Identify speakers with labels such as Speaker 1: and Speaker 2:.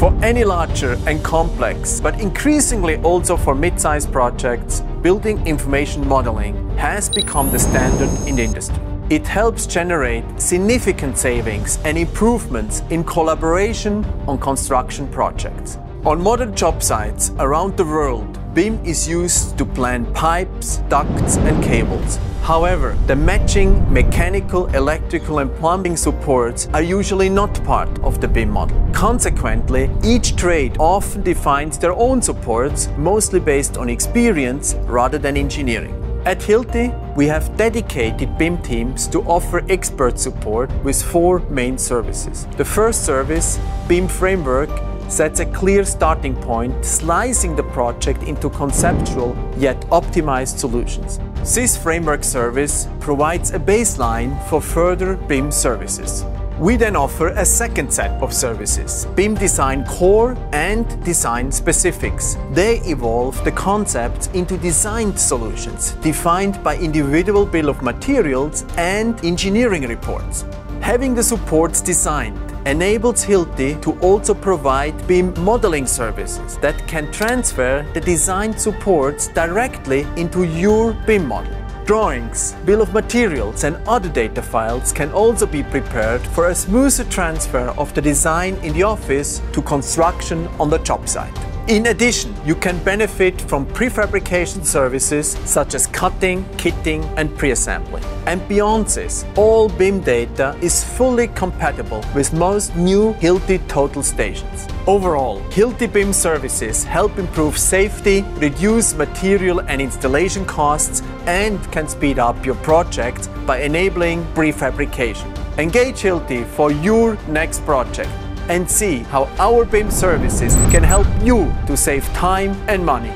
Speaker 1: For any larger and complex, but increasingly also for mid-sized projects, building information modeling has become the standard in the industry. It helps generate significant savings and improvements in collaboration on construction projects. On modern job sites around the world, BIM is used to plan pipes, ducts and cables. However, the matching mechanical, electrical and plumbing supports are usually not part of the BIM model. Consequently, each trade often defines their own supports, mostly based on experience rather than engineering. At Hilti, we have dedicated BIM teams to offer expert support with four main services. The first service, BIM Framework, sets a clear starting point, slicing the project into conceptual yet optimized solutions. This framework service provides a baseline for further BIM services. We then offer a second set of services, BIM Design Core and Design Specifics. They evolve the concepts into designed solutions, defined by individual bill of materials and engineering reports. Having the supports designed enables Hilti to also provide BIM modeling services that can transfer the designed supports directly into your BIM model. Drawings, bill of materials and other data files can also be prepared for a smoother transfer of the design in the office to construction on the job site. In addition, you can benefit from prefabrication services such as cutting, kitting and pre-assembly. And beyond this, all BIM data is fully compatible with most new Hilti Total stations. Overall, Hilti BIM services help improve safety, reduce material and installation costs and can speed up your project by enabling prefabrication. Engage Hilti for your next project and see how our BIM services can help you to save time and money.